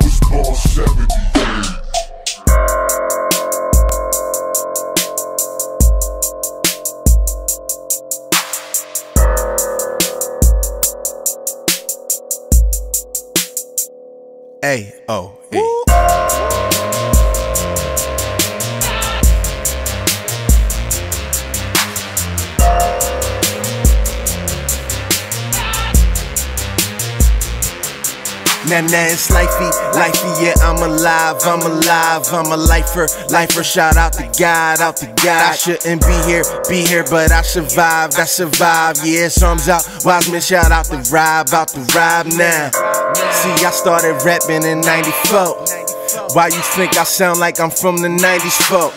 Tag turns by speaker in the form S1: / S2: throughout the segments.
S1: was born 78.
S2: A O E. Now, now it's lifey, lifey, yeah, I'm alive, I'm alive, I'm a lifer, lifer. Shout out to God, out to God. I shouldn't be here, be here, but I survived, I survived. Yeah, arms out, Wiseman, shout out to Rob, out to Rob now. See, I started rapping in 94. Why you think I sound like I'm from the 90s, folk?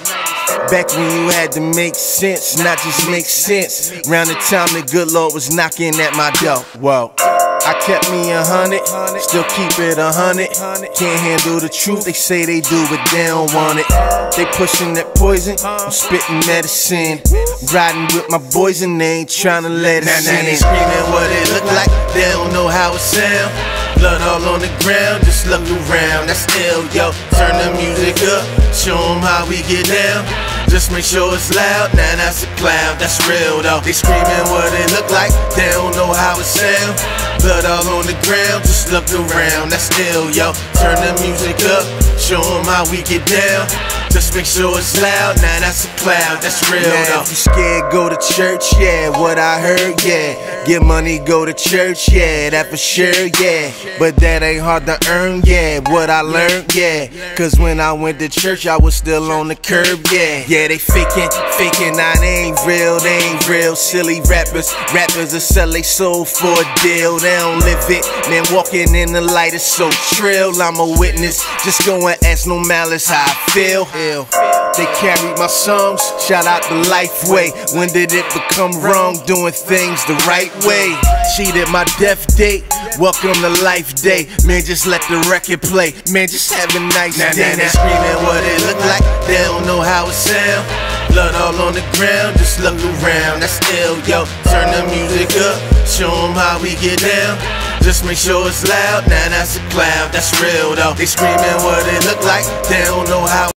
S2: Back when you had to make sense, not just make sense. Round the time the good Lord was knocking at my door. Whoa. I kept me a hundred, still keep it a hundred. Can't handle the truth, they say they do, but they don't want it. They pushing that poison, I'm spitting medicine. Riding with my boys and they ain't trying to let us in. Now they screaming what it look like, they don't know how it sound. Blood all on the ground, just look around, that's ill, yo. Turn the music up, show them how we get down. Just make sure it's loud, now that's a cloud, that's real though. They screaming what it look like, they don't know how it sound. Blood all on the ground, just look around, that's still, yo. Turn the music up, show them how we get down. Just make sure it's loud, now that's a cloud, that's real now, though. If you scared, go to church, yeah, what I heard, yeah. Get money, go to church, yeah, that for sure, yeah. But that ain't hard to earn, yeah, what I learned, yeah. Cause when I went to church, I was still on the curb, yeah. Yeah, they faking, faking, nah, they ain't real, they ain't real. Silly rappers, rappers that sell they soul for a deal, they don't live it. Man, walking in the light is so trill, I'm a witness. Just go and ask no malice how I feel. They carried my songs, shout out to Lifeway. When did it become wrong? Doing things the right way. Cheated my death date. Welcome to Life Day. Man, just let the record play. Man, just have a nice now, day. Now they screaming what it look like. They don't know how it sound. Blood all on the ground, just look around. That's ill, yo. Turn the music up, show them how we get down. Just make sure it's loud, now that's a cloud, that's real though. They screaming what it look like, they don't know how.